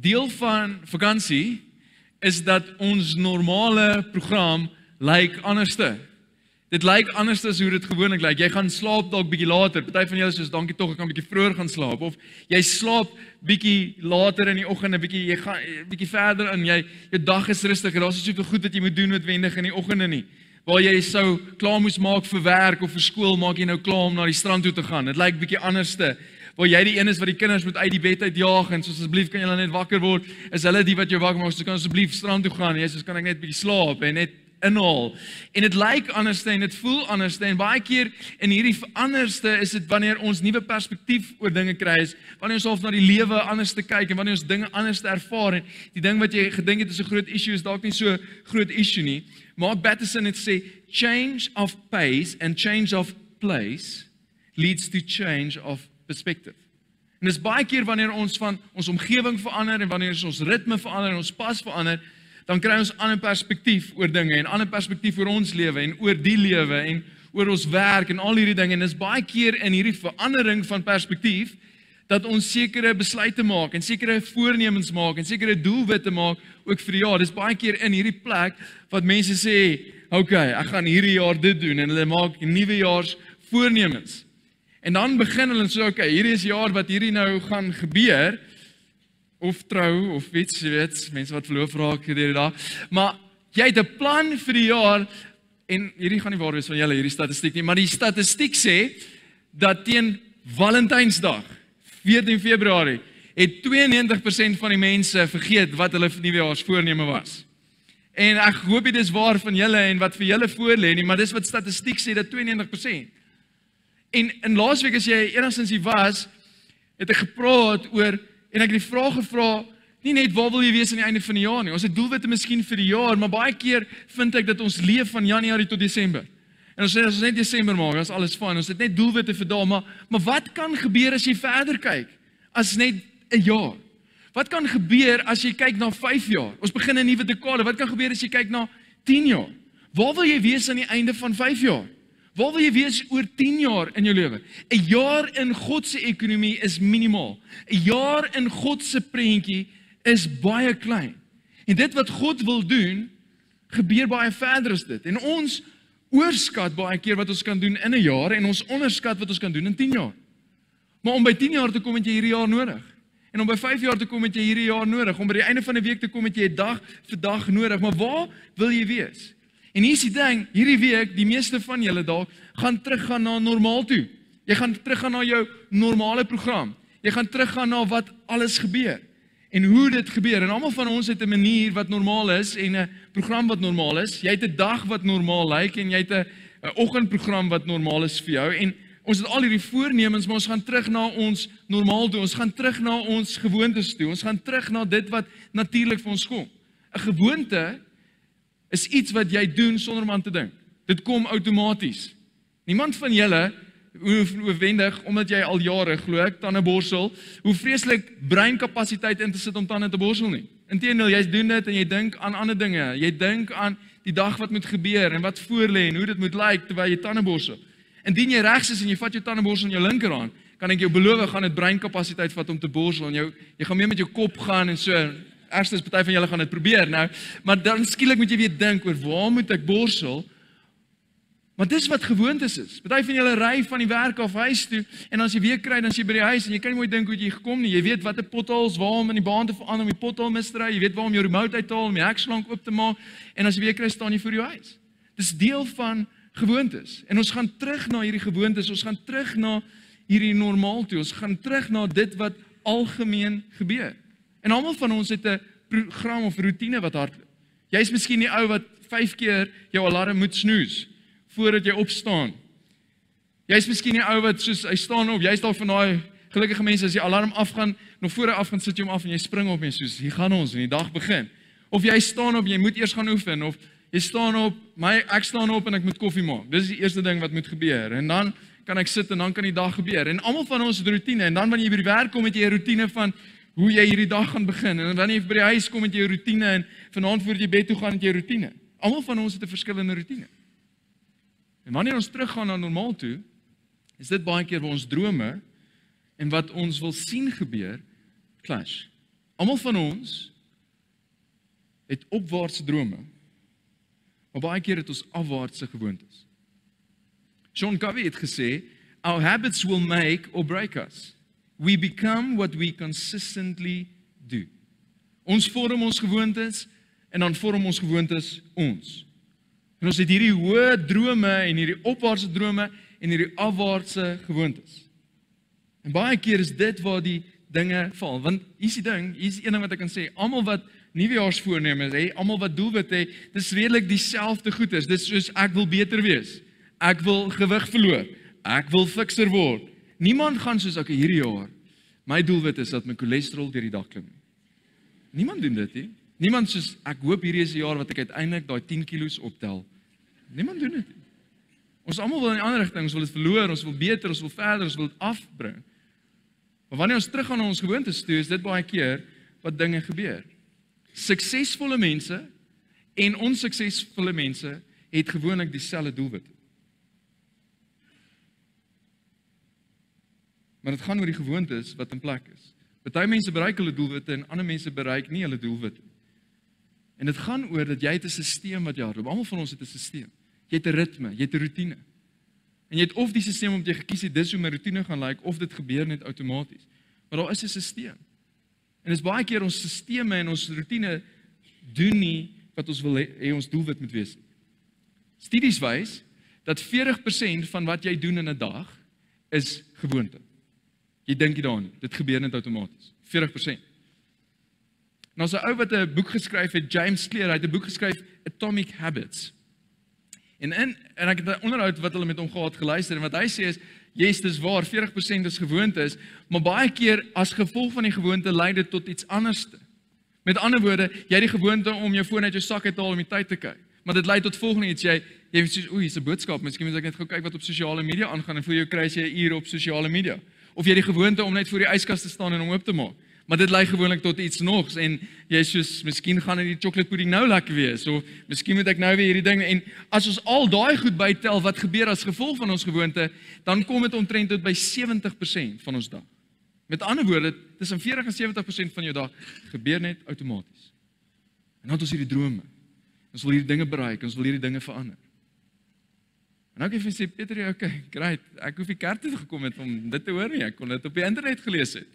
deel van vakansie is dat ons normale program lyk anderste. Dit lyk anders as hoe dit gewoonlik lyk. Jy gaan slaap dalk bietjie later. Party van julle sê dankie tog ek kan bietjie vroeër gaan slaap of jy slaap bietjie later in die oggend 'n bietjie jy gaan bietjie verder in. Jy jou dag is rustiger. Daar's soveel goed wat jy moet doen noodwendig in die oggende nie. Waar jy sou klaar moes maak vir werk of vir skool, maak jy nou klaar om na die strand toe te gaan. Dit lyk bietjie anderste. Waar jy die een is wat die kinders moet uit die bed uitjaag en soos asseblief kan julle net wakker word. Is hulle die wat jou wakker maak? So kan asseblief strand toe gaan. Jy sê kan ek net bietjie slaap en net inhaal. En dit lyk anders en dit voel anders en baie keer in hierdie anderste is dit wanneer ons nuwe perspektief oor dinge kry is, wanneer ons half na die lewe anders te kyk en wanneer ons dinge anders ervaar en die ding wat jy gedink het is 'n groot issue is dalk nie so groot issue nie. Mark Batterson het sê change of pace and change of place leads to change of perspective. En dis baie keer wanneer ons van ons omgewing verander en wanneer ons ritme verander en ons pas verander, dan kry ons 'n ander perspektief oor dinge en 'n ander perspektief oor ons lewe en oor die lewe en oor ons werk en al hierdie dinge en dis baie keer in hierdie verandering van perspektief dat ons sekere besluite maak en sekere voornemens maak en sekere doelwitte maak ook vir die jaar. Dis baie keer in hierdie plek wat mense sê, "Oké, okay, ek gaan hierdie jaar dit doen" en hulle maak nuwe jaars voornemens. En dan begin hulle "Oké, okay, hierdie is jaar wat hierdie nou gaan gebeur." of trou of iets, jy weet, mense wat verloof raak hierdie dag. Maar jy het 'n plan vir die jaar en hierdie gaan nie waar wees van julle hierdie statistiek nie, maar die statistiek sê dat teen Valentynsdag 14 Februarie het 92% van die mense vergeet wat hulle nuwejaarsvoorneme was. En ek hoop dit is waar van julle en wat vir julle voorlê nie, maar dis wat statistiek sê dat 92%. En in laasweek as jy enigstens hier was, het ek gepraat oor En ek het die vraag gevra, nie net waar wil jy wees aan die einde van die jaar nie. Ons het doelwitte miskien vir die jaar, maar baie keer vind ek dat ons leef van Januarie tot Desember. En ons sê as ons net Desember maak, is alles fyn. Ons het net doelwitte vir daai, maar maar wat kan gebeur as jy verder kyk? As net 'n jaar. Wat kan gebeur as jy kyk na 5 jaar? Ons begin 'n nuwe dekade. Wat kan gebeur as jy kyk na 10 jaar? Waar wil jy wees aan die einde van 5 jaar? Waar wil jy wees oor 10 jaar in jou lewe? 'n Jaar in God se ekonomie is minimaal. 'n Jaar in God se prentjie is baie klein. En dit wat God wil doen, gebeur baie verder as dit. En ons oorskat baie keer wat ons kan doen in 'n jaar en ons onderskat wat ons kan doen in 10 jaar. Maar om by 10 jaar te kom het jy hierdie jaar nodig. En om by 5 jaar te kom het jy hierdie jaar nodig. Om by die einde van 'n week te kom het jy 'n dag vir dag nodig. Maar waar wil jy wees? En hier is die ding, hierdie week, die meeste van julle dalk gaan teruggaan na normaal toe. Jy gaan teruggaan na jou normale program. Jy gaan teruggaan na wat alles gebeur en hoe dit gebeur. En almal van ons het 'n manier wat normaal is en 'n program wat normaal is. Jy het 'n dag wat normaal lyk en jy het 'n oggendprogram wat normaal is vir jou en ons het al hierdie voornemens, maar ons gaan terug na ons normaal toe. Ons gaan terug na ons gewoontes toe. Ons gaan terug na dit wat natuurlik vir ons kom. 'n Gewoonte is iets wat jy doen sonder om aan te dink. Dit kom outomaties. Niemand van julle hoef noodwendig omdat jy al jare glo ek tande borsel, hoe vreeslik breinkapasiteit in te sit om tande te borsel nie. Inteendeel, jy doen dit en jy dink aan ander dinge. Jy dink aan die dag wat moet gebeur en wat voorlê en hoe dit moet lyk terwyl jy tande borsel. Indien jy regs is en jy vat jou tande borsel in jou linkerhand, kan ek jou beloof gaan dit breinkapasiteit vat om te borsel en jou jy gaan meer met jou kop gaan en so Eerstens party van julle gaan dit probeer nou, maar dan skielik moet jy weer dink oor waar moet ek borsel? Maar dis wat gewoontes is. Party van julle ry van die werk af huis toe en as jy weer kry dan as jy by die huis en jy kan nie mooi dink hoe jy gekom nie. Jy weet watter potholes waar om in die baan te verander om die pothole mis te ry. Jy weet waar om jou remote uit te haal om die hekslank oop te maak en as jy weer kry staan jy voor jou huis. Dis deel van gewoontes. En ons gaan terug na hierdie gewoontes. Ons gaan terug na hierdie normaal toe. Ons gaan terug na dit wat algemeen gebeur. En almal van ons het 'n program of rotine wat hardloop. Jy's miskien die ou wat 5 keer jou alarm moet snoes voordat jy opstaan. Jy's miskien die ou wat soos hy staan op, jy's dalk van daai gelukkige mense as die alarm afgaan, nog voor hy afgaan sit jy hom af en jy spring op en soos hier gaan ons en die dag begin. Of jy staan op, jy moet eers gaan oefen of jy staan op, my ek staan op en ek moet koffie maak. Dis die eerste ding wat moet gebeur. En dan kan ek sit en dan kan die dag gebeur. En almal van ons het rotine en dan wanneer jy by die werk kom het jy 'n rotine van hoe jy hierdie dag gaan begin en wanneer jy by die huis kom met jou rotine en vanaand voor jy bed toe gaan met jou rotine. Almal van ons het 'n verskillende rotine. En wanneer ons teruggaan na normaal toe, is dit baie keer waar ons drome en wat ons wil sien gebeur clash. Almal van ons het opwaartse drome. Maar baie keer het ons afwaartse gewoontes. Sean Covey het gesê, "Our habits will make or break us. We become what we consistently do." Ons vorm ons gewoontes en dan vorm ons gewoontes ons. En ons het hierdie hoë drome en hierdie opwaartse drome en hierdie afwaartse gewoontes. En baie keer is dit waar die dinge val. Want hier's die ding, hier's een ding wat ek kan sê, almal wat nuwejaarsvoorneme het, almal wat doelwit het, dis redelik dieselfde goeders. Dis soos ek wil beter wees. Ek wil gewig verloor. Ek wil fikser word. Niemand gaan soos ek hierdie jaar. My doelwit is dat my cholesterol deur die dak klim. Niemand doen dit nie. Niemand soos ek hoop hierdie is die jaar wat ek uiteindelik daai 10 kg optel. Niemand doen dit nie. Ons almal wil in 'n ander rigting, ons wil dit verloor, ons wil beter, ons wil verder, ons wil dit afbring. Maar wanneer ons teruggaan na ons gewoontes toe, is dit baie keer wat dinge gebeur. Suksesvolle mense en onsuksesvolle mense het gewoonlik dieselfde doelwit. Maar dit gaan oor die gewoontes wat in plek is. Party mense bereik hulle doelwitte en ander mense bereik nie hulle doelwitte. En dit gaan oor dat jy 'n stelsel wat jy het. Almal van ons het 'n stelsel. Jy het 'n ritme, jy het 'n rotine. En jy het of die stelsel om jy gekies het dis hoe my rotine gaan lyk like, of dit gebeur net outomaties. Maar daar is 'n stelsel. En dis baie keer ons stelsels en ons rotine doen nie wat ons wil hê ons doelwit moet wees nie. Studies wys dat 40% van wat jy doen in 'n dag is gewoonte. Jy dink nie daaraan. Dit gebeur net outomaties. 40%. Nou so 'n ou wat 'n boek geskryf het, James Clear, hy het 'n boek geskryf Atomic Habits. En in en ek het 'n onderhoud wat hulle met hom gehad geluister en wat hy sê is Yes, dis waar 40% is gewoontes, maar baie keer as gevolg van die gewoonte lei dit tot iets anderste. Met ander woorde, jy het die gewoonte om jou foon uit jou sak te haal om die tyd te kyk, maar dit lei tot volgende iets jy jy sê oei, hier's 'n boodskap, miskien moet ek net gou kyk wat op sosiale media aangaan en voor jou kry jy 'n uur op sosiale media. Of jy die gewoonte om net voor die yskas te staan en hom oop te maak. Maar dit lei gewoonlik tot iets nogs en jy soos miskien gaan die chocolate pudding nou lekker wees of miskien moet ek nou weer hierdie ding en as ons al daai goed bytel wat gebeur as gevolg van ons gewoonte, dan kom dit omtrent tot by 70% van ons dag. Met ander woorde, tussen 40 en 70% van jou dag gebeur net outomaties. En dan het ons hierdie drome. Ons wil hierdie dinge bereik, ons wil hierdie dinge verander. En ek het vir sê Pieter, okay, great. Ek hoef nie kerk toe gekom het om dit te hoor nie. Ek kon dit op die internet gelees het.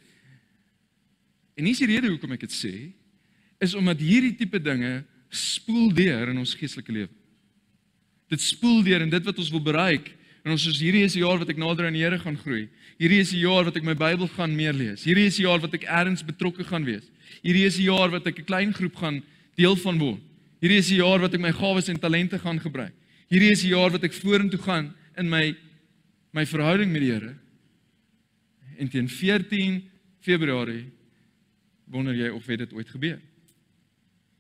En dis die rede hoekom ek dit sê, is omdat hierdie tipe dinge spoel deur in ons geestelike lewe. Dit spoel deur in dit wat ons wil bereik. En ons is hierdie is die jaar wat ek nader aan die Here gaan groei. Hierdie is die jaar wat ek my Bybel gaan meer lees. Hierdie is die jaar wat ek ergens betrokke gaan wees. Hierdie is die jaar wat ek 'n klein groep gaan deel van word. Hierdie is die jaar wat ek my gawes en talente gaan gebruik. Hierdie is die jaar wat ek vorentoe gaan in my my verhouding met die Here. En teen 14 Februarie wonder jy of dit ooit gebeur.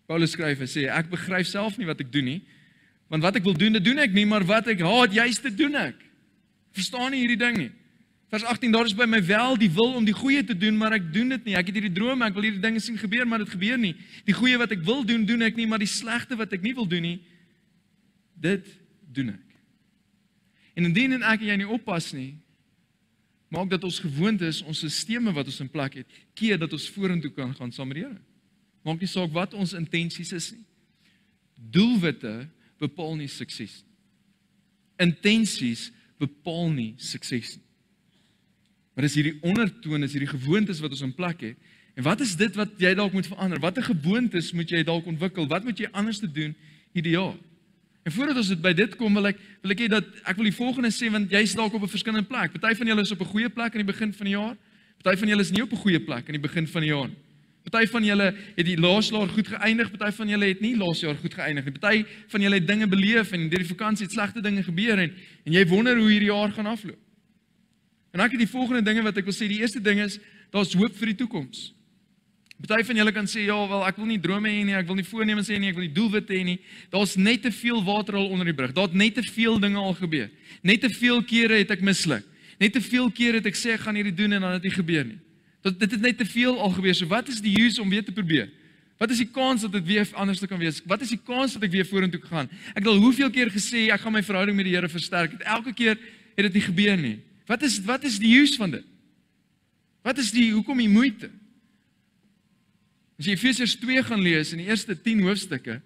Paulus skryf en sê ek begryp self nie wat ek doen nie, want wat ek wil doen, dit doen ek nie, maar wat ek haat, juist dit doen ek. Verstaan nie hierdie ding nie. Vers 18 daar is by my wel die wil om die goeie te doen, maar ek doen dit nie. Ek het hierdie drome, ek wil hierdie dinge sien gebeur, maar dit gebeur nie. Die goeie wat ek wil doen, doen ek nie, maar die slegte wat ek nie wil doen nie, dit doen ek. En indien en ek en jy nie oppas nie, maak dat ons gewoontes, ons stelsels wat ons in plek het, keer dat ons vorentoe kan gaan saam met die Here. Maak nie saak wat ons intensies is nie. Doelwitte bepaal nie sukses nie. Intensies bepaal nie sukses nie. Maar dis hierdie ondertoon, is hierdie gewoontes wat ons in plek het. En wat is dit wat jy dalk moet verander? Watter gewoontes moet jy dalk ontwikkel? Wat moet jy anders te doen hierdie jaar? En voordat ons dit by dit kom, wil ek wil ek hê dat ek wil die volgende sê want jy's dalk op 'n verskillende plek. Party van julle is op 'n goeie plek aan die begin van die jaar. Party van julle is nie op 'n goeie plek aan die begin van die jaar nie. Party van julle het die laaste jaar goed geëindig, party van julle het nie laaste jaar goed geëindig nie. Party van julle het dinge beleef en deur die vakansie het slegte dinge gebeur en en jy wonder hoe hierdie jaar gaan afloop. En ek het die volgende dinge wat ek wil sê. Die eerste ding is daar's hoop vir die toekoms. Party van julle kan sê ja, wel ek wil nie drome hê nie, ek wil nie voornemens hê nie, ek wil nie doelwitte hê nie. Daar's net te veel water al onder die brug. Daar't net te veel dinge al gebeur. Net te veel kere het ek misluk. Net te veel kere het ek sê ek gaan hierdie doen en dan het dit gebeur nie. Dit dit het net te veel al gebeur. So wat is die use om weer te probeer? Wat is die kans dat dit weer anders kan wees? Wat is die kans dat ek weer vorentoe kan gaan? Ek het al hoeveel keer gesê ek gaan my verhouding met die Here versterk. Het elke keer het dit nie gebeur nie. Wat is wat is die use van dit? Wat is die hoekom die moeite? As jy Efesiërs 2 gaan lees in die eerste 10 hoofstukke,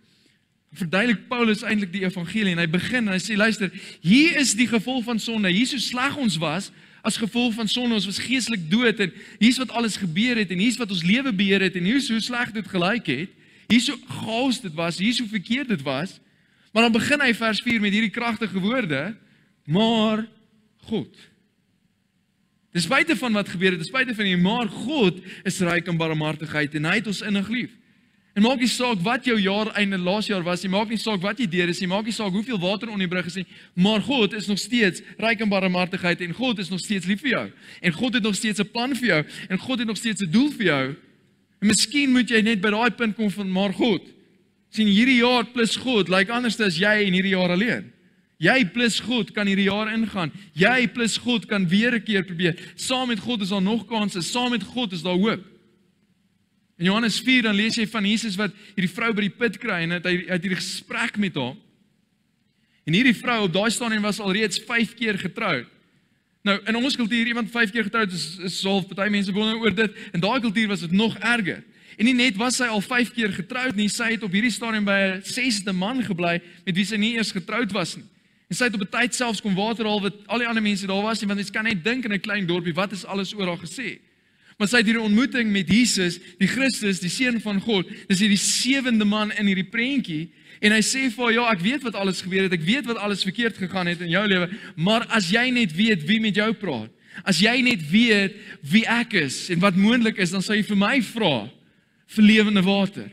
verduidelik Paulus eintlik die evangelie en hy begin en hy sê luister, hier is die gevolg van sonde. Hier so sleg ons was as gevolg van sonde, ons was geestelik dood en hier's wat alles gebeur het en hier's wat ons lewe beheer het en hier's hoe sleg dit gelyk het. Hier's hoe gaas dit was, hier's hoe verkeerd dit was. Maar dan begin hy vers 4 met hierdie kragtige woorde: "Maar God Dis spite van wat gebeur het, dis spite van die maar God is ryk in barmhartigheid en hy het ons innig lief. En maak nie saak wat jou jaar einde laas jaar was nie, maak nie saak wat jy deur is nie, maak nie saak hoeveel water onder die brug is nie, maar God is nog steeds ryk in barmhartigheid en God is nog steeds lief vir jou. En God het nog steeds 'n plan vir jou en God het nog steeds 'n doel vir jou. En miskien moet jy net by daai punt kom van maar God. sien hierdie jaar plus God lyk like anders as jy in hierdie jaar alleen. Jy plus God kan hierdie jaar ingaan. Jy plus God kan weer 'n keer probeer. Saam met God is daar nog kansse. Saam met God is daar hoop. In Johannes 4 dan lees jy van Jesus wat hierdie vrou by die put kry en hy het hierdie gesprek met haar. En hierdie vrou op daai stadium was al reeds 5 keer getroud. Nou in ons kultuur iemand 5 keer getroud is is half party mense wonder oor dit. In daai kultuur was dit nog erger. En nie net was sy al 5 keer getroud nie, sy het op hierdie stadium by 'n sesde man gebly met wie sy nie eers getroud was nie. En sy het op 'n tyd selfs kom water haal wat al die ander mense daar was nie want jy kan net dink in 'n klein dorpie wat is alles oor haar gesê. Maar sy het hierdie ontmoeting met Jesus, die Christus, die seun van God. Dis hierdie sewende man in hierdie prentjie en hy sê vir haar ja, ek weet wat alles gebeur het. Ek weet wat alles verkeerd gegaan het in jou lewe, maar as jy net weet wie met jou praat, as jy net weet wie ek is en wat moontlik is, dan sal jy vir my vra vir lewende water.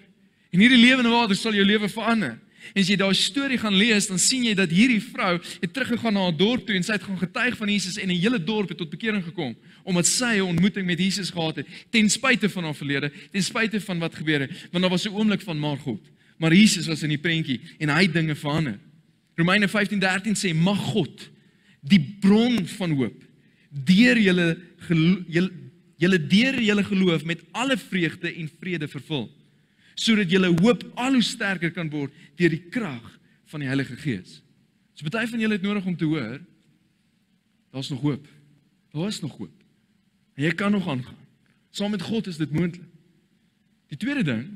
En hierdie lewende water sal jou lewe verander. En as jy daai storie gaan lees, dan sien jy dat hierdie vrou het teruggegaan na haar dorp toe en sy het gaan getuig van Jesus en 'n hele dorp het tot bekering gekom omdat sy 'n ontmoeting met Jesus gehad het ten spyte van haar verlede, ten spyte van wat gebeur het, want daar was 'n oomblik van maar God. Maar Jesus was in die prentjie en hy het dinge verander. Romeine 15:13 sê mag God die bron van hoop deur julle julle deur julle geloof met alle vreugde en vrede vervul sodat julle hoop al hoe sterker kan word deur die krag van die Heilige Gees. So baie van julle het nodig om te hoor daar's nog hoop. Daar is nog hoop. En jy kan nog aangaan. Saam met God is dit moontlik. Die tweede ding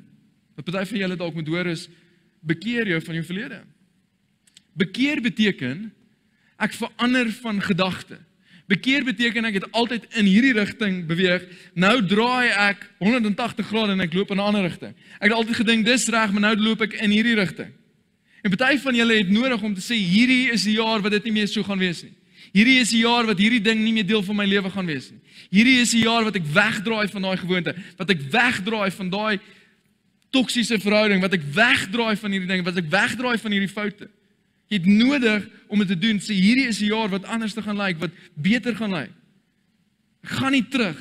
wat baie van julle dalk moet hoor is bekeer jou van jou verlede. Bekeer beteken ek verander van gedagte. Bekeer beteken ek het altyd in hierdie rigting beweeg. Nou draai ek 180 grade en ek loop in 'n ander rigting. Ek het altyd gedink dis reg, maar nou loop ek in hierdie rigting. En party van julle het nodig om te sê hierdie is die jaar wat dit nie meer so gaan wees nie. Hierdie is die jaar wat hierdie ding nie meer deel van my lewe gaan wees nie. Hierdie is die jaar wat ek wegdraai van daai gewoonte, wat ek wegdraai van daai toksiese verhouding, wat ek wegdraai van hierdie ding, wat ek wegdraai van hierdie foute. Jy het nodig om dit te doen. Sê hierdie is 'n jaar wat anders te gaan lyk, wat beter gaan lyk. Ek gaan nie terug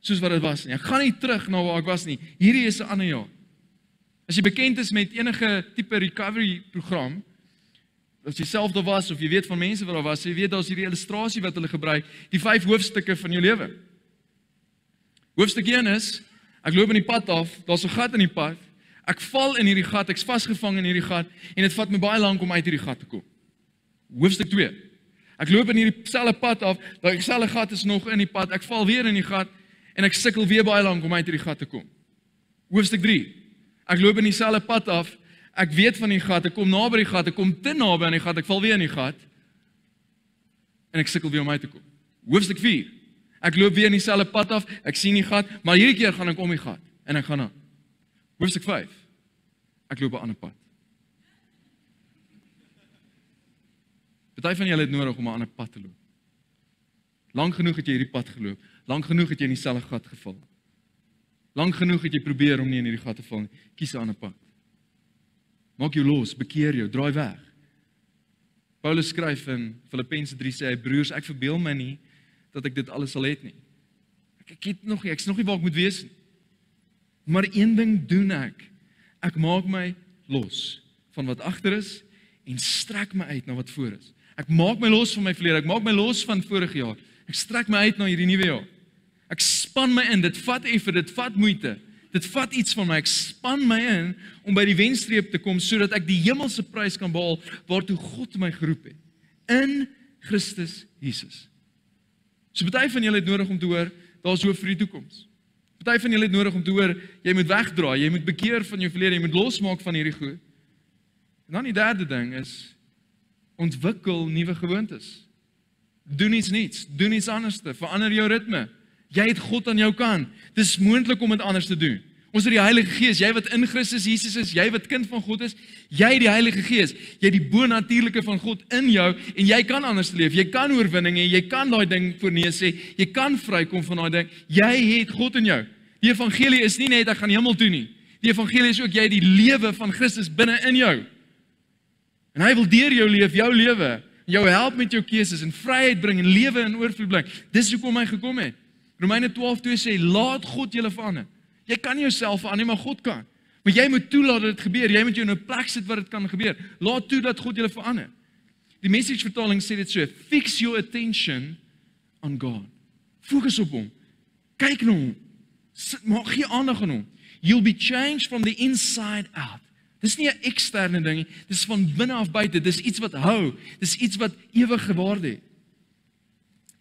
soos wat dit was nie. Ek gaan nie terug na waar ek was nie. Hierdie is 'n ander jaar. As jy bekend is met enige tipe recovery program, as jy self daar was of jy weet van mense wat daar was, jy weet daar's hierdie illustrasie wat hulle gebruik, die vyf hoofstukke van jou lewe. Hoofstuk 1 is ek loop in die pad af, daar's 'n gat in die pad. Ek val in hierdie gat, ek's vasgevang in hierdie gat en dit vat my baie lank om uit hierdie gat te kom. Hoofstuk 2. Ek loop in hierdie selfde pad af, daai selfde gat is nog in die pad. Ek val weer in die gat en ek sukkel weer baie lank om uit hierdie gat te kom. Hoofstuk 3. Ek loop in dieselfde pad af. Ek weet van die gat, ek kom naby die gat, ek kom te naby aan die gat, ek val weer in die gat. En ek sukkel weer om uit te kom. Hoofstuk 4. Ek loop weer in dieselfde pad af, ek sien die gat, maar hierdie keer gaan ek om die gat en ek gaan aan. Hoofstuk 5. Ek loop 'n ander pad. Party van julle het nodig om 'n ander pad te loop. Lank genoeg het jy hierdie pad geloop. Lank genoeg het jy in dieselfde gat geval. Lank genoeg het jy probeer om nie in hierdie gat te val nie. Kies 'n ander pad. Maak jou los, bekeer jou, draai weg. Paulus skryf in Filippense 3 sê hy broers, ek verbeel my nie dat ek dit alles sal hê nie. Ek ek het nog nie, ek's nog nie waar ek moet wees nie. Maar een ding doen ek. Ek maak my los van wat agter is en strek my uit na wat voor is. Ek maak my los van my verlede. Ek maak my los van vorige jaar. Ek strek my uit na hierdie nuwe jaar. Ek span my in. Dit vat effe, dit vat moeite. Dit vat iets van my. Ek span my in om by die wenstreep te kom sodat ek die hemelse prys kan behaal waartoe God my geroep het in Christus Jesus. So baie van julle het nodig om te hoor, daar's hoop vir die toekoms. Party van julle het nodig om te hoor jy moet wegdraai, jy moet bekeer van jou verlede, jy moet losmaak van hierdie goed. En dan die derde ding is ontwikkel nuwe gewoontes. Doen iets nuuts, doen iets anders, verander jou ritme. Jy het God aan jou kant. Dis moontlik om dit anders te doen. Ons het die Heilige Gees, jy wat in Christus Jesus is, jy wat kind van God is, jy die Heilige Gees, jy die bonatuurlike van God in jou en jy kan anders leef. Jy kan oorwinning hê, jy kan daai ding voornee sê, jy kan vrykom van daai ding. Jy het God in jou. Die evangelie is nie net ek gaan hemel toe nie. Die evangelie is ook jy het die lewe van Christus binne in jou. En hy wil deur jou leef, jou lewe, jou help met jou keuses en vryheid bring en lewe in oorvloed bring. Dis hoekom hy gekom het. Romeine 12:2 sê laat God julle verander. Jy kan jouself verander, maar God kan. Maar jy moet toelaat dat dit gebeur. Jy moet jou in 'n plek sit waar dit kan gebeur. Laat toe dat God jou verander. Die message vertaling sê dit so: Fix your attention on God. Fokus op hom. Kyk na hom. Maak gee aandag aan hom. You'll be changed from the inside out. Dis nie 'n eksterne ding nie. Dis van binne af buite. Dis iets wat hou. Dis iets wat ewige waarde het.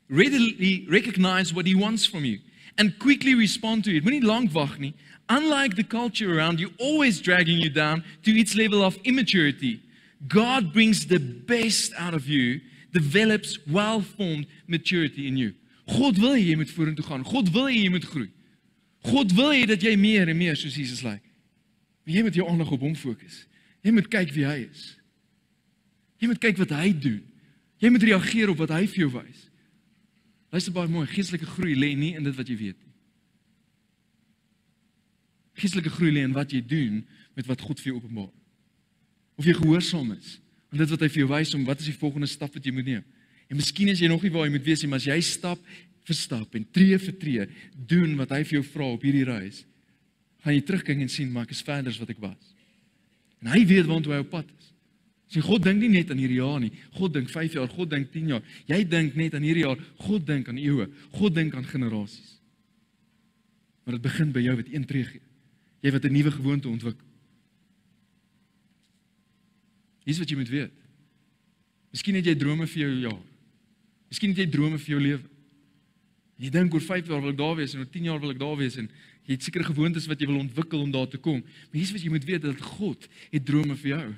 Readily recognize what he wants from you and quickly respond to it. Moenie lank wag nie. Unlike the culture around you always dragging you down to its level of immaturity, God brings the best out of you, develops well-formed maturity in you. God wil hê jy moet vorentoe gaan. God wil hê jy moet groei. God wil hê dat jy meer en meer soos Jesus lyk. Maar jy moet jou aandag op hom fokus. Jy moet kyk wie hy is. Jy moet kyk wat hy doen. Jy moet reageer op wat hy vir jou wys. Luister baie mooi, geestelike groei lê nie in dit wat jy weet nie. Geestelike groei lê in wat jy doen met wat God vir jou openbaar. Of jy gehoorsaam is aan dit wat hy vir jou wys om wat is die volgende stap wat jy moet neem. En miskien is jy nog nie waar jy moet wees nie, maar as jy stap vir stap en tree vir tree doen wat hy vir jou vra op hierdie reis, gaan jy terugkyk en sien maar ek is verder as wat ek was. En hy weet waantoe hy op pad is. Sien God dink nie net aan hierdie jaar nie. God dink 5 jaar, God dink 10 jaar. Jy dink net aan hierdie jaar. God dink aan eeue. God dink aan generasies. Maar dit begin by jou wat een tree gee. Jy wat 'n nuwe gewoonte ontwikkel. Dis wat jy moet weet. Miskien het jy drome vir jou jaar. Miskien het jy drome vir jou lewe. Jy dink oor 5 jaar wil ek daar wees en oor 10 jaar wil ek daar wees en jy het sekere gewoontes wat jy wil ontwikkel om daar te kom. Maar hier's wat jy moet weet dat God het drome vir jou.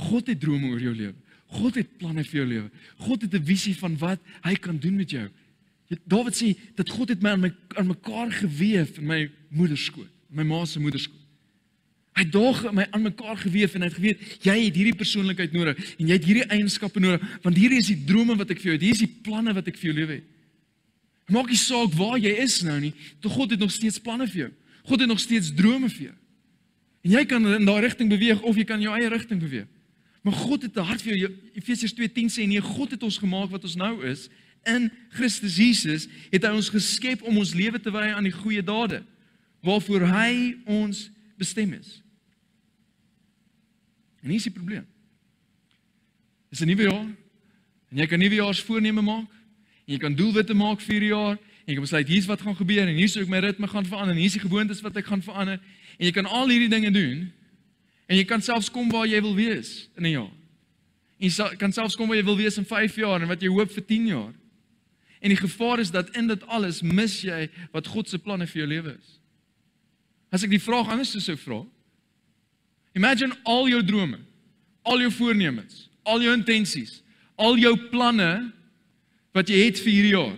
God het drome oor jou lewe. God het planne vir jou lewe. God het 'n visie van wat hy kan doen met jou. Dawid sê dat God het my aan my aan mekaar gewewe in my moederskoot, my ma se moederskoot. Hy dog my aan mekaar gewewe en hy het geweet jy het hierdie persoonlikheid nodig en jy het hierdie eienskappe nodig want hierdie is die drome wat ek vir jou het. Hier is die planne wat ek vir jou lewe het. Maak nie saak waar jy is nou nie. Tog God het nog steeds planne vir jou. God het nog steeds drome vir jou. En jy kan in daai rigting beweeg of jy kan in jou eie rigting beweeg. Maar God het 'n hart vir jou. Efesiërs 2:10 sê nee, God het ons gemaak wat ons nou is in Christus Jesus, het hy ons geskep om ons lewe te wy aan die goeie dade waarvoor hy ons bestem is. En hier is die probleem. Dis 'n nuwe jaar en jy kan nuwe jaarsvoorneme maak en jy kan doelwitte maak vir hierdie jaar en jy kan besluit hier's wat gaan gebeur en hier's hoe ek my ritme gaan verander en hier's die gewoontes wat ek gaan verander en jy kan al hierdie dinge doen. En jy kan selfs kom waar jy wil wees in 'n jaar. En jy kan selfs kom waar jy wil wees in 5 jaar en wat jy hoop vir 10 jaar. En die gevaar is dat in dit alles mis jy wat God se planne vir jou lewe is. As ek die vraag anders sou vra. Imagine al jou drome, al jou voornemens, al jou intensies, al jou planne wat jy het vir hierdie jaar,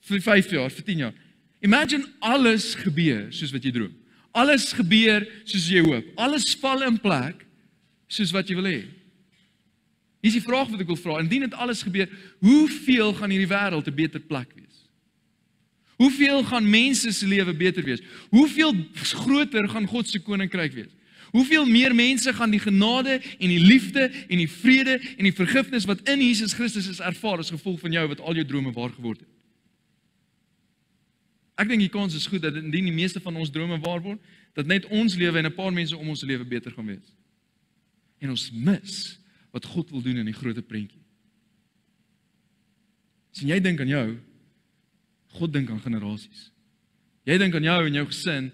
vir 5 jaar, vir 10 jaar. Imagine alles gebeur soos wat jy droom. Alles gebeur soos jy hoop. Alles val in plek soos wat jy wil hê. Hier is die vraag wat ek wil vra. Indien dit alles gebeur, hoeveel gaan hierdie wêreld 'n beter plek wees? Hoeveel gaan mense se lewe beter wees? Hoeveel groter gaan God se koninkryk wees? Hoeveel meer mense gaan die genade en die liefde en die vrede en die vergifnis wat in Jesus Christus is ervaar as gevolg van jou wat al jou drome waar geword het? Ek dink die kans is goed dat indien die meeste van ons drome waar word, dat net ons lewe en 'n paar mense om ons lewe beter gaan wees. En ons mis wat God wil doen in die groot prentjie. Sien jy dink aan jou? God dink aan generasies. Jy dink aan jou en jou gesin.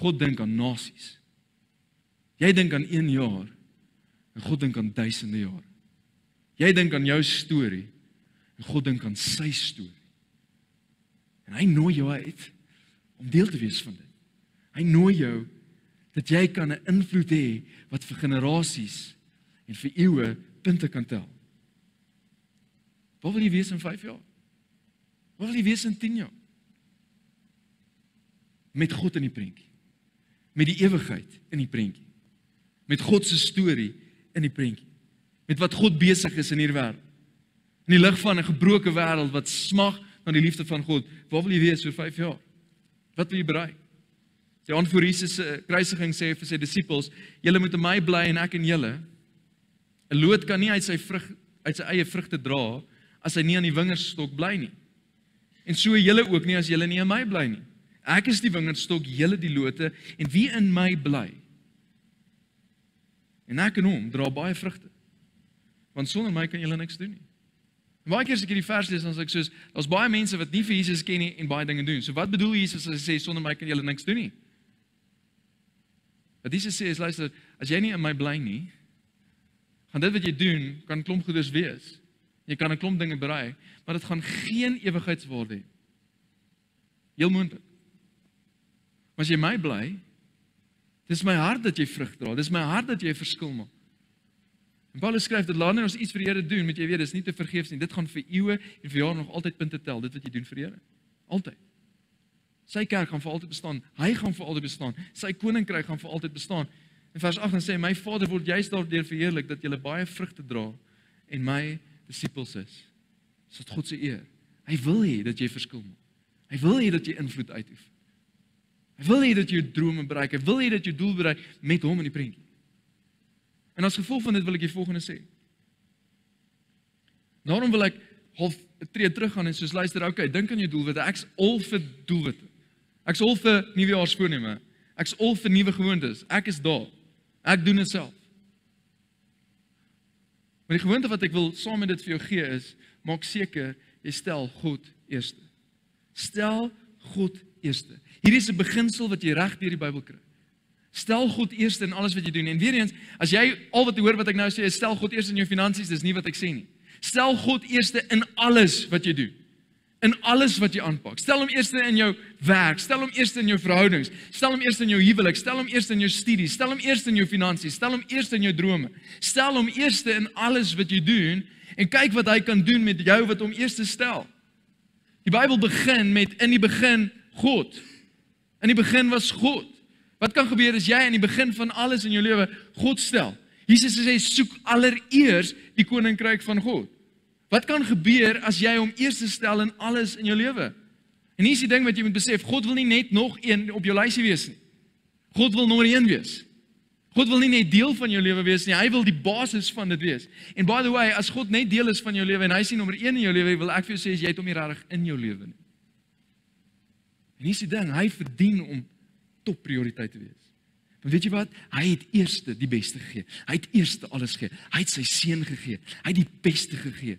God dink aan nasies. Jy dink aan 1 jaar en God dink aan duisende jare. Jy dink aan jou storie en God dink aan sy storie. En hy nooi jou uit om deel te wees van dit. Hy nooi jou dat jy kan 'n invloed hê wat vir generasies en vir eeue punte kan tel. Waar wil jy wees in 5 jaar? Waar wil jy wees in 10 jaar? Met God in die prentjie. Met die ewigheid in die prentjie. Met God se storie in die prentjie. Met wat God besig is in hierdie wêreld. In die lig van 'n gebroke wêreld wat smag na die liefde van God. Waar wil jy wees oor 5 jaar? Wat wil jy bereik? Sy aanvoer Jesus se kruisiging sê vir sy disippels: "Julle moet in my bly en ek in julle." 'n Loot kan nie uit sy vrug uit sy eie vrugte dra as hy nie aan die wingerdstok bly nie. En so julle ook nie as julle nie in my bly nie. Ek is die wingerdstok, julle die lote en wie in my bly. En ek en hom dra baie vrugte. Want sonder my kan julle niks doen nie. En baie keer as ek hierdie vers lees, dan sê ek soos daar's baie mense wat nie vir Jesus ken nie en baie dinge doen. So wat bedoel Jesus as hy sê sonder my kan julle niks doen nie? Wat Jesus sê is luister, as jy nie in my bly nie, gaan dit wat jy doen kan klomp goeders wees. Jy kan 'n klomp dinge bereik, maar dit gaan geen ewigheidswaarde hê. Heel moontlik. Maar as jy my bly, dis my hart dat jy vrug dra. Dis my hart dat jy 'n verskil maak. En Paulus skryf dat laat net ons iets vir die Here doen, moet jy weet, dis nie te vergeefs nie. Dit gaan vir eeue en vir jare nog altyd punte tel, dit wat jy doen vir die Here. Altyd. Sy kerk gaan vir altyd bestaan. Hy gaan vir altyd bestaan. Sy koninkryk gaan vir altyd bestaan. In vers 8 dan sê hy my Vader word juist daardeur verheerlik dat jy baie vrugte dra en my disippels is. Dis tot God se eer. Hy wil hê dat jy verskil maak. Hy wil hê dat jy invloed uitoefen. Hy wil hê dat jy jou drome bereik. Hy wil hê dat jy doel bereik met hom in die prentjie. En as gevolg van dit wil ek die volgende sê. Daarom wil ek half tree terug gaan en soos luister, okay, dink aan jou doelwitte. Ek's al vir doelwitte. Ek's al vir nuwejaarsvoorneme. Ek's al vir nuwe gewoontes. Ek is daar. Ek doen dit self. Maar die gewoonte wat ek wil saam met dit vir jou gee is, maak seker jy stel God eerste. Stel God eerste. Hierdie is 'n beginsel wat jy reg deur die Bybel kry. Stel God eerste in alles wat jy doen. En weer eens, as jy al wat jy hoor wat ek nou sê, is stel God eerste in jou finansies, dis nie wat ek sê nie. Stel God eerste in alles wat jy doen in alles wat jy aanpak. Stel hom eerste in jou werk, stel hom eerste in jou verhoudings, stel hom eerste in jou huwelik, stel hom eerste in jou studies, stel hom eerste in jou finansies, stel hom eerste in jou drome. Stel hom eerste in alles wat jy doen en kyk wat hy kan doen met jou wat hom eerste stel. Die Bybel begin met in die begin God. In die begin was God. Wat kan gebeur as jy in die begin van alles in jou lewe God stel? Jesus sê soek allereers die koninkryk van God. Wat kan gebeur as jy hom eers stel in alles in jou lewe? En hier is die ding wat jy moet besef, God wil nie net nog een op jou lysie wees nie. God wil nommer 1 wees. God wil nie net deel van jou lewe wees nie, hy wil die basis van dit wees. En by the way, as God net deel is van jou lewe en hy sien nommer 1 in jou lewe, wil ek vir jou sê jy het hom nie regtig in jou lewe nie. En hier is die ding, hy verdien om top prioriteit te wees. Want weet jy wat? Hy het eerste die beste gegee. Hy het eerste alles gegee. Hy het sy seun gegee. Hy het die beste gegee.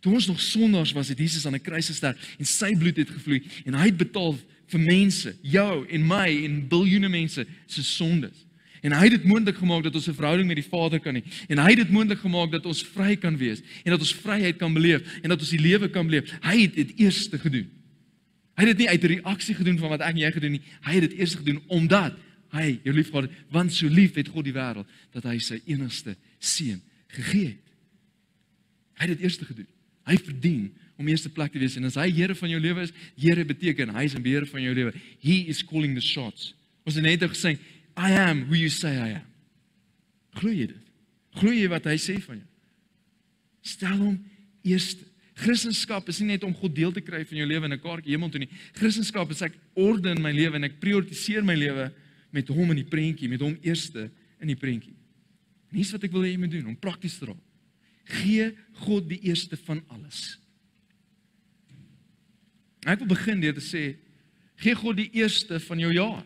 Toe ons nog sondaars was, het Jesus aan 'n kruis gesterf en sy bloed het gevloei en hy het betaal vir mense, jou en my en biljoene mense se sondes. En hy het dit moontlik gemaak dat ons 'n verhouding met die Vader kan hê. En hy het dit moontlik gemaak dat ons vry kan wees en dat ons vryheid kan beleef en dat ons die lewe kan beleef. Hy het dit eers gedoen. Hy het dit nie uit reaksie gedoen van wat ek en jy gedoen nie. Hy het dit eers gedoen omdat hy jou liefgehad het, want so lief het God die wêreld dat hy sy enigste seun gegee het. Hy het dit eers gedoen. Hy verdien om eerste plek te wees en as hy Here van jou lewe is, Here beteken hy is in beheer van jou lewe. He is calling the shots. Ons het net gesê, I am who you say I am. Glo jy dit? Glo jy wat hy sê van jou? Stel hom eerste. Christendom is nie net om God deel te kry van jou lewe in 'n kaartjie hemel toe nie. Christendom is ek orde in my lewe en ek prioritiseer my lewe met hom in die prentjie, met hom eerste in die prentjie. En hier's wat ek wil hê jy moet doen om prakties te raak. Gee God die eerste van alles. Ek wil begin deur te sê gee God die eerste van jou jaar.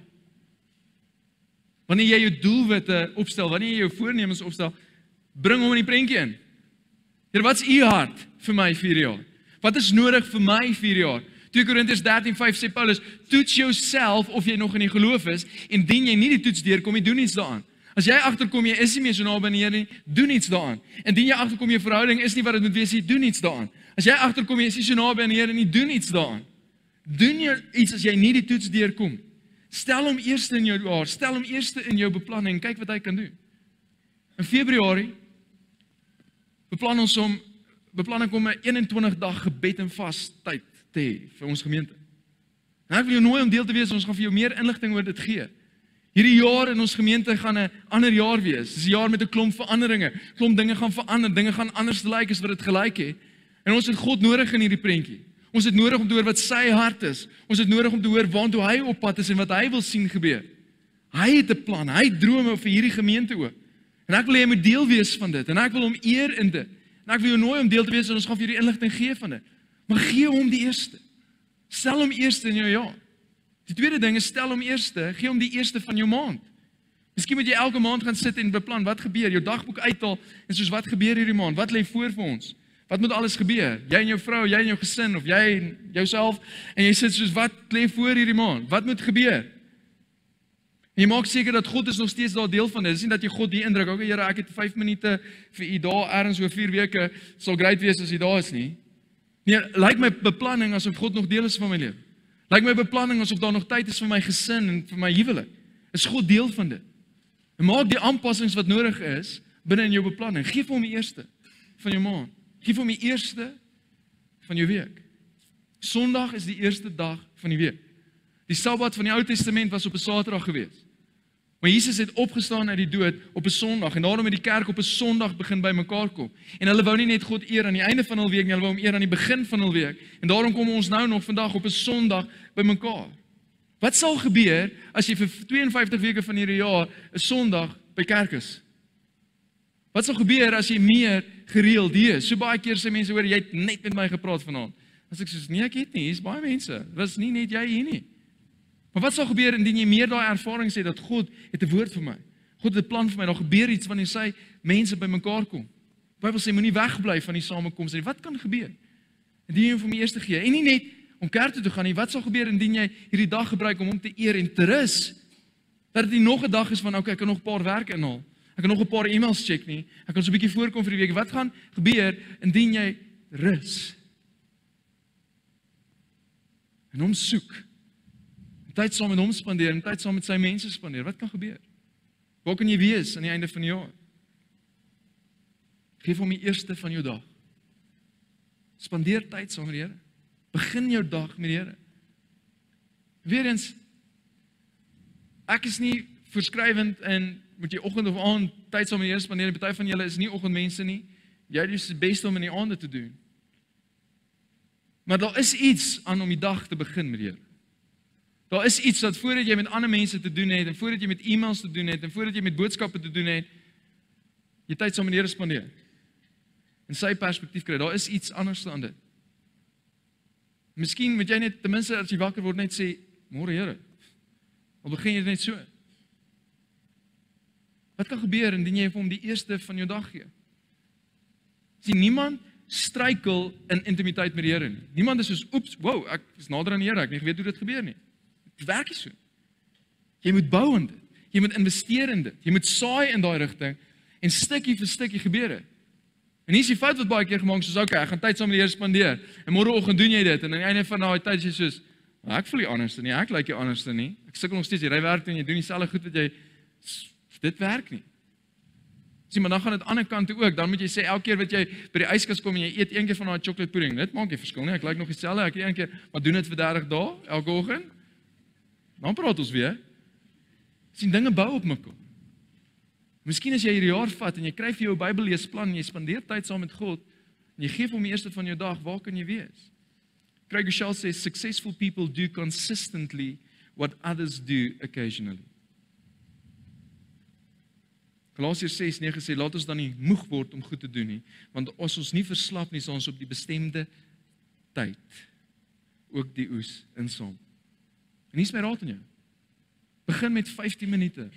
Wanneer jy jou doelwitte opstel, wanneer jy jou voornemens opstel, bring hom in die prentjie in. Here, wat's u hart vir my 4 jaar? Wat is nodig vir my 4 jaar? 2 Korintiërs 13:5 sê Paulus, toets jouself of jy nog in die geloof is en dien jy nie die toets deurkom nie, doen iets daaraan. As jy agterkom jy is nie meer so naby aan die Here nie, doen iets daaraan. Indien jy agterkom jou verhouding is nie wat dit moet wees nie, doen iets daaraan. As jy agterkom jy is nie so naby aan die Here nie, doen iets daaraan. Doen jy iets as jy nie die toets deurkom? Stel hom eerste in jou jaar, stel hom eerste in jou beplanning, kyk wat hy kan doen. In Februarie beplan ons om beplanning om 'n 21 dag gebed en vas tyd te hê vir ons gemeente. En ek wil jou nooi om deel te wees, ons gaan vir jou meer inligting oor dit gee. Hierdie jaar in ons gemeente gaan 'n ander jaar wees. Dis 'n jaar met 'n klomp veranderinge. Klomp dinge gaan verander, dinge gaan anders lyk as wat dit gelyk het. En ons het God nodig in hierdie prentjie. Ons het nodig om te hoor wat sy hart is. Ons het nodig om te hoor waantoe hy op pad is en wat hy wil sien gebeur. Hy het 'n plan. Hy drome vir hierdie gemeente ook. En ek wil hê jy moet deel wees van dit en ek wil hom eer in dit. En ek wil jou nooi om deel te wees en ons gaan vir julle inligting gee van dit. Maar gee hom die eerste. Stel hom eerste in jou jaar. Die tweede ding is stel hom eerste, gee hom die eerste van jou maand. Miskien moet jy elke maand gaan sit en beplan wat gebeur, jou dagboek uithaal en soos wat gebeur hierdie maand? Wat lê voor vir ons? Wat moet alles gebeur? Jy en jou vrou, jy en jou gesin of jy en jouself en jy sit soos wat lê voor hierdie maand? Wat moet gebeur? En jy maak seker dat God is nog steeds daar deel van dit. Dis nie dat jy God die indruk, okay Here, ek het 5 minute vir u daar ergens oor 4 weke sal great wees as u daar is nie. Nee, lyk like my beplanning asof God nog deel is van my lewe. Lyk like my beplanning asof daar nog tyd is vir my gesin en vir my huwelik. Is God deel van dit? En maak die aanpassings wat nodig is binne in jou beplanning. Geef hom die eerste van jou maand. Geef hom die eerste van jou week. Sondag is die eerste dag van die week. Die Sabbat van die Ou Testament was op 'n Saterdag geweest. Maar Jesus het opgestaan uit die dood op 'n Sondag en daarom het die kerk op 'n Sondag begin bymekaar kom. En hulle wou nie net God eer aan die einde van hul week nie, hulle wou hom eer aan die begin van hul week. En daarom kom ons nou nog vandag op 'n Sondag bymekaar. Wat sal gebeur as jy vir 52 weke van hierdie jaar 'n Sondag by kerk is? Wat sal gebeur as jy meer gereeld is? So baie keer sê mense hoor jy het net met my gepraat vanaand. As ek sê nee, ek het nie, hier's baie mense. Dit was nie net jy hier nie. Maar wat sal gebeur indien jy meer daai ervaring sê dat God het 'n woord vir my? God het 'n plan vir my. Daar gebeur iets wanneer sy mense bymekaar kom. Die Bybel sê moenie wegbly van die samekoms nie. Wat kan gebeur? Indien jy hom vir my eers te gee en nie net om kerk toe te gaan nie. Wat sal gebeur indien jy hierdie dag gebruik om hom te eer en te rus? Dat dit nog 'n dag is van okay, ek kan nog 'n paar werk inhaal. Ek kan nog 'n paar e-mails check nie. Ek kan so 'n bietjie voorkom vir die week. Wat gaan gebeur indien jy rus? En hom soek tyd saam met hom spandeer en tyd saam met sy mense spandeer. Wat kan gebeur? Waar kan jy wees aan die einde van die jaar? Geef hom die eerste van jou dag. Spandeer tyd saam met die Here. Begin jou dag met die Here. Weerens ek is nie verskrywend in moet jy oggend of aand tyd saam met die Here spandeer. Party van julle is nie oggendmense nie. Jy doen die beste om in die aande te doen. Maar daar is iets aan om die dag te begin met die Here. Daar is iets wat voordat jy met ander mense te doen het en voordat jy met e-mails te doen het en voordat jy met boodskappe te doen het, jy tyd saam met die Here spandeer. In sy perspektief kry, daar is iets anders aan dit. Miskien moet jy net ten minste as jy wakker word net sê, "Môre Here." Al begin jy net so. Wat kan gebeur indien jy vir hom die eerste van jou dag gee? Sien niemand struikel in intimiteit met die Here nie. Niemand is soos, "Oeps, wow, ek is nader aan die Here, ek het nie geweet hoe dit gebeur nie." Dit werk nie so. Jy moet bou in dit. Jy moet investeer in dit. Jy moet saai in daai rigting en stukkie vir stukkie gebeur dit. En hier is die fout wat baie keer gemaak is, soos okay, ek gaan tyd saam met die Here spandeer. En môreoggend doen jy dit en aan die einde van daai tyd jy soos ek voel nie anders nie. Ek lyk nie anders nie. Ek sukkel nog steeds. Jy ry werk en jy doen dieselfde goed wat jy dit werk nie. Sien, maar dan gaan dit aan die ander kant toe ook. Dan moet jy sê elke keer wat jy by die yskas kom en jy eet een keer van daai chocolate pudding, dit maak nie verskil nie. Ek lyk nog dieselfde. Ek eet een keer, maar doen dit vir 30 dae elke oggend. Dan praat ons weer. sien dinge bou op mekaar. Miskien as jy hierdie jaar vat en jy kry vir jou Bybelleesplan en jy spandeer tyd saam met God en jy gee hom die eerste van jou dag, waar kan jy wees? Craig Groeschel sê successful people do consistently what others do occasionally. Galasiërs 6:9 sê laat ons dan nie moeg word om goed te doen nie, want as ons nie verslap nie, sal ons op die bestemde tyd ook die oes insamel. En hier's my raad aan jou. Begin met 15 minute.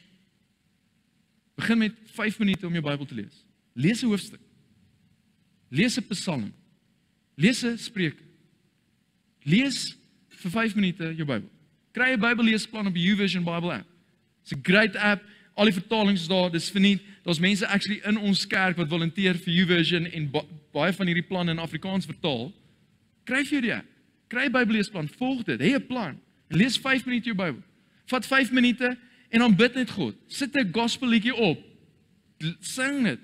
Begin met 5 minute om jou Bybel te lees. Lees 'n hoofstuk. Lees 'n Psalm. Lees 'n Spreuke. Lees vir 5 minute jou Bybel. Kry 'n Bybelleesplan op die YouVersion Bible app. It's a great app. Al die vertalings is daar. Dis verniet. Daar's mense actually in ons kerk wat volunteer vir YouVersion en baie van hierdie planne in Afrikaans vertaal. Kry vir jou die app Kry 'n Bybelleesplan, volg dit. Hê 'n plan. Lees 5 minute jou Bybel. Vat 5 minute en dan bid net God. Sit 'n gospel liedjie op. Sing dit.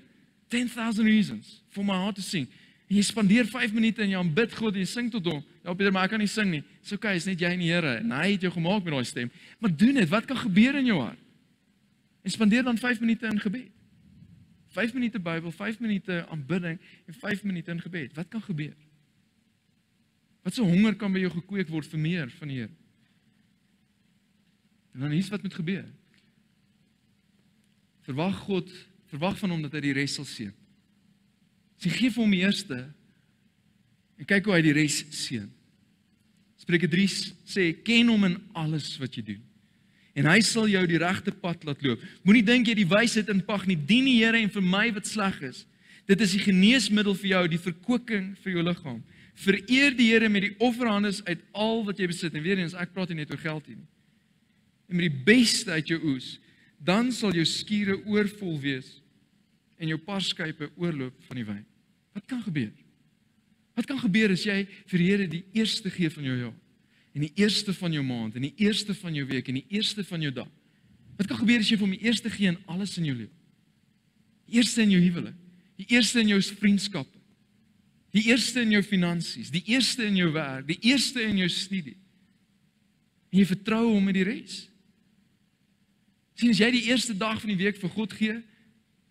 10000 reasons for my heart to sing. En jy spandeer 5 minute en jy aanbid God en jy sing tot hom. Ja, Pieter, maar ek kan nie sing nie. Dis okay, is net jy en die Here en hy het jou gemaak met daai stem. Maar doen dit. Wat kan gebeur in jou hart? En spandeer dan 5 minute in gebed. 5 minute Bybel, 5 minute aanbidding en 5 minute in gebed. Wat kan gebeur? Wat so honger kan by jou gekweek word vir meer van die Here? En dan hier's wat moet gebeur. Verwag God, verwag van hom dat hy die res sal seën. Sy gee vir hom eerste en kyk hoe hy die res seën. Spreuke 3 sê ken hom in alles wat jy doen en hy sal jou die regte pad laat loop. Moenie dink jy die wysheid in pag nie. Dien die Here en vir my wat sleg is. Dit is die geneesmiddel vir jou, die verkoeking vir jou liggaam. Vereer die Here met die offerhandes uit al wat jy besit. En weer eens, ek praat nie net oor geld hier nie. En met die beste uit jou oes, dan sal jou skure oorvol wees en jou parskype oorloop van die wyn. Wat kan gebeur? Wat kan gebeur as jy vir die Here die eerste gee van jou jaar? En die eerste van jou maand, en die eerste van jou week, en die eerste van jou dag. Wat kan gebeur as jy vir hom die eerste gee in alles in jou lewe? Die eerste in jou huwelik, die eerste in jou vriendskappe, die eerste in jou finansies, die eerste in jou werk, die eerste in jou studie. En jy vertrou hom met die res. Sien as jy die eerste dag van die week vir God gee,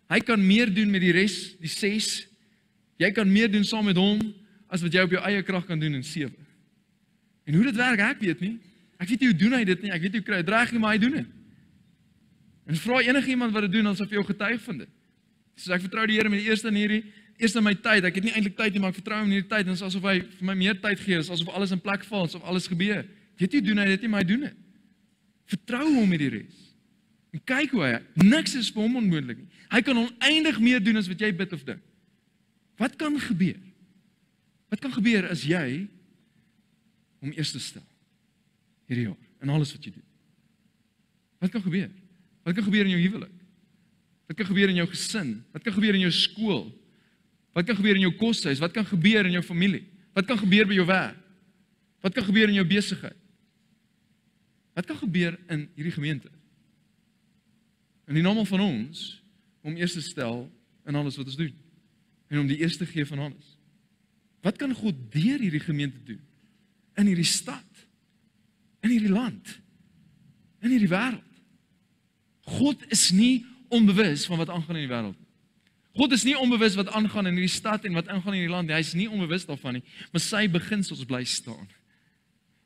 hy kan meer doen met die res, die 6. Jy kan meer doen saam met hom as wat jy op jou eie krag kan doen in 7. En hoe dit werk, ek weet nie. Ek weet nie hoe doen hy dit nie. Ek weet nie hoe kry hy reg nie, maar hy doen dit. En vra enige iemand wat dit doen, asof jy getuig van dit. So ek vertrou die Here met die eerste in hierdie eerste my tyd. Ek het nie eintlik tyd nie, maar ek vertrou hom in hierdie tyd dit is asof hy vir my meer tyd gee, asof alles in plek val, asof alles gebeur. Weet jy doen hy dit nie, maar hy doen dit. Vertrou hom met die res. En kyk hoe hy, niks is vir hom onmoontlik nie. Hy kan oneindig meer doen as wat jy bid of dink. Wat kan gebeur? Wat kan gebeur as jy om eers te stel hierdie jaar in alles wat jy doen? Wat kan gebeur? Wat kan gebeur in jou huwelik? Wat kan gebeur in jou gesin? Wat kan gebeur in jou skool? Wat kan gebeur in jou koshuis? Wat kan gebeur in jou familie? Wat kan gebeur by jou werk? Wat kan gebeur in jou besigheid? Wat kan gebeur in hierdie gemeente? In die naam van ons om eers te stel in alles wat ons doen en om die eerste gee van alles. Wat kan God deur hierdie gemeente doen? In hierdie stad? In hierdie land? In hierdie wêreld? God is nie onbewus van wat aangaan in die wêreld nie. God is nie onbewus wat aangaan in hierdie stad en wat aangaan in hierdie land nie. Hy is nie onbewus daarvan nie, maar sy beginsels bly staan.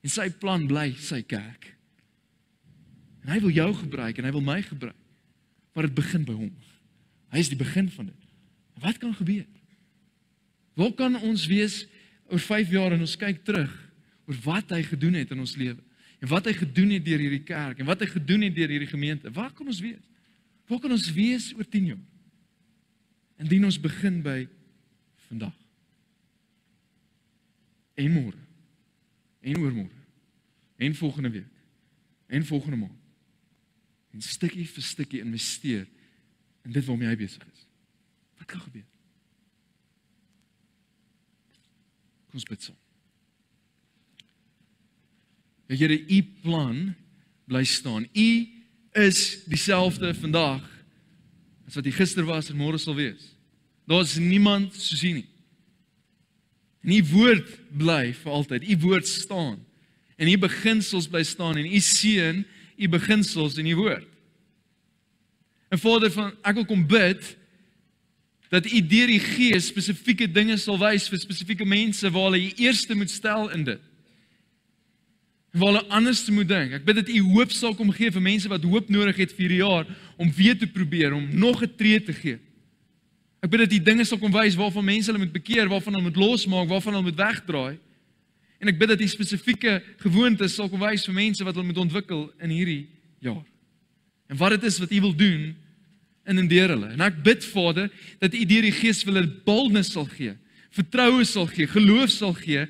En sy plan bly sy kerk. En hy wil jou gebruik en hy wil my gebruik. Maar dit begin by hom. Hy is die begin van dit. Wat kan gebeur? Waar kan ons wees oor 5 jaar en ons kyk terug oor wat hy gedoen het in ons lewe? En wat hy gedoen het deur hierdie kerk en wat hy gedoen het deur hierdie gemeente? Waar kan ons wees? Waar kan ons wees oor 10 jaar? Indien ons begin by vandag. En môre. En oormôre. En volgende week. En volgende maand. En stukkie vir stukkie investeer in dit waarmee hy besig is. Wat kan gebeur? Kom ons bid saam. Ja Here, u plan bly staan. U is dieselfde vandag as wat hy gister was en môre sal wees. Daar's niemand soos hy nie. En u woord bly vir altyd. U woord staan. En u beginsels bly staan en u seën u beginsels in u woord. En Vader van ek wil kom bid dat u deur die Gees spesifieke dinge sal wys vir spesifieke mense waar hulle eerste moet stel in dit. Waar hulle anders moet dink. Ek bid dat u hoop sal kom gee vir mense wat hoop nodig het vir hierdie jaar om weer te probeer om nog 'n tree te gee. Ek bid dat u dinge sal kom wys waarvan mense hulle moet bekeer, waarvan hulle moet losmaak, waarvan hulle moet wegdraai. En ek bid dat u spesifieke gewoontes sal wys vir mense wat hulle moet ontwikkel in hierdie jaar. En wat dit is wat u wil doen in en deur hulle. En ek bid Vader dat u deur die Gees hulle boldness sal gee, vertroue sal gee, geloof sal gee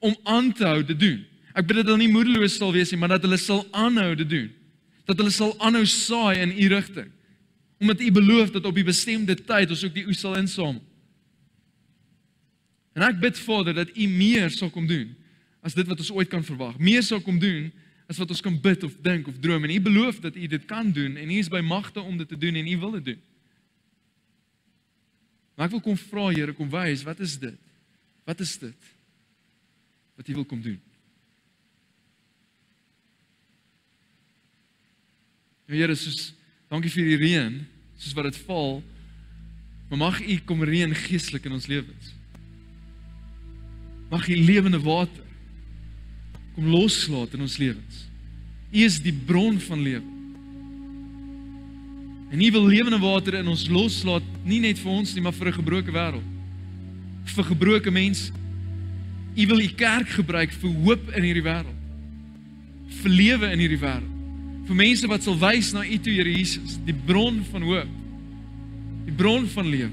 om aan te hou te doen. Ek bid dat hulle nie moedeloos sal wees nie, maar dat hulle sal aanhou te doen. Dat hulle sal aanhou saai in u rigting. Omdat u beloof dat op die bestemde tyd ons ook die oes sal insaam. En ek bid Vader dat u meer sal kom doen as dit wat ons ooit kan verwag. Meer sal kom doen as wat ons kan bid of dink of droom en U beloof dat U dit kan doen en U is by magte om dit te doen en U wil dit doen. Maar ek wil kom vra Here, kom wys, wat is dit? Wat is dit? Wat U wil kom doen? Ja Here, soos dankie vir die reën, soos wat dit val. Maar mag U kom reën geestelik in ons lewens. Mag U lewende water kom loslaat in ons lewens. U is die bron van lewe. En U wil lewende water in ons loslaat, nie net vir ons nie, maar vir 'n gebroke wêreld. Vir gebroke mense. U wil U kerk gebruik vir hoop in hierdie wêreld. Vir lewe in hierdie wêreld. Vir mense wat sal wys na U toe, Here Jesus, die bron van hoop. Die bron van lewe.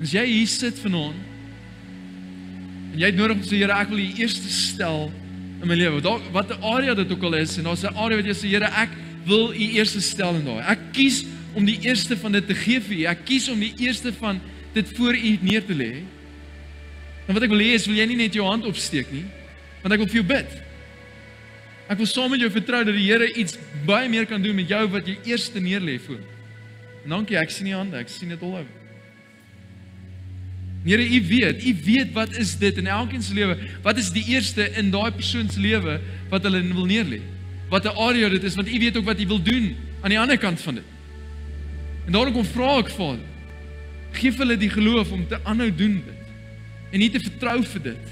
As jy hier sit vanaand en jy het nodig om te sê Here, ek wil U eerste stel in my lewe. Daar wat 'n area dit ook al is en daar's 'n area wat jy sê Here, ek wil U eerste stel in daai. Ek kies om die eerste van dit te gee vir U. Ek kies om die eerste van dit voor U neer te lê. En wat ek wil hê is wil jy nie net jou hand opsteek nie, want ek wil vir jou bid. Ek wil saam met jou vertrou dat die Here iets baie meer kan doen met jou wat jy eerste neer lê voor. En dankie, ek sien die hande, ek sien dit al oor. Here, U weet, U weet wat is dit in elkeen se lewe? Wat is die eerste in daai persoon se lewe wat hulle wil neerlê? Wat 'n area dit is want U weet ook wat U wil doen aan die ander kant van dit. En daarom kom vra ek Vader, gee hulle die geloof om te aanhou doen dit en nie te vertrou vir dit.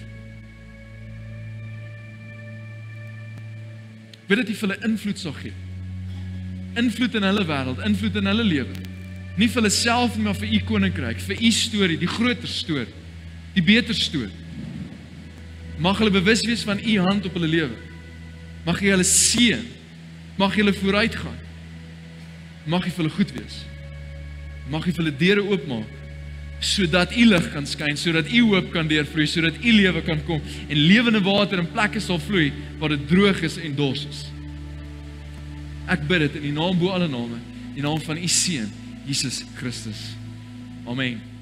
Wil dit vir hulle invloed sal gee? Invloed in hulle wêreld, invloed in hulle lewe nie vir hulle self nie, maar vir u koninkryk, vir u storie, die groter storie, die beter storie. Mag hulle bewus wees van u hand op hulle lewe. Mag jy hulle seën. Mag jy hulle vooruitgaan. Mag jy vir hulle goed wees. Mag jy vir hulle deure oopmaak sodat u lig kan skyn, sodat u hoop kan deurvloei, sodat u lewe kan kom en lewende water in plekke sal vloei waar dit droog is en dors is. Ek bid dit in die naam bo alle name, in die naam van u seun Jesus Christus. Amen.